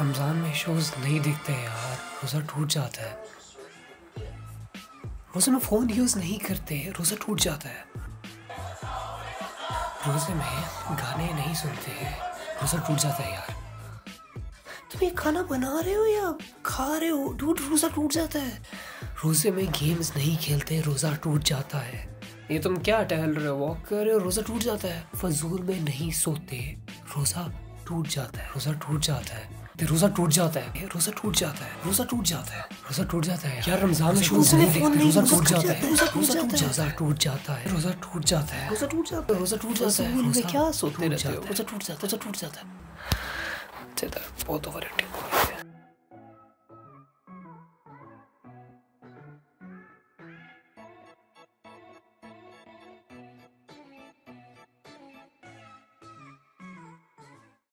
रमज़ान में शोज़ नहीं दिखते यार। रोजा टूट जाता है। रोज़े में फ़ोन यूज़ नहीं करते, रोजा टूट जाता है। रोज़े में गाने नहीं सुनते रोजा टूट जाता है यार। तुम ये खाना बना रहे हो या खा रहे हो? टूट रोजा टूट जाता है। रोज़े में गेम्स नहीं खेलते, रोजा टूट जाता है। ये तुम क्या टहल रहे हो वॉक कर रहे हो रोजा टूट जाता है फजूल में नहीं सोते रोजा टूट जाता है रोजा टूट जाता है रोजा टूट जाता है रोजा टूट जाता है रोजा टूट जाता है रोजा टूट जाता है यार रमज़ान में शूज़ नहीं देखते रोजा टूट जाता है रोजा टूट जाता है रोजा टूट जाता है रोजा टूट जाता है रोजा टूट जाता है रोजा टूट जाता है रोजा क्या सोते रहते हो रोजा टूट जाता है रोजा टूट जाता है बहुत ओवर एक्टिंग हो रही है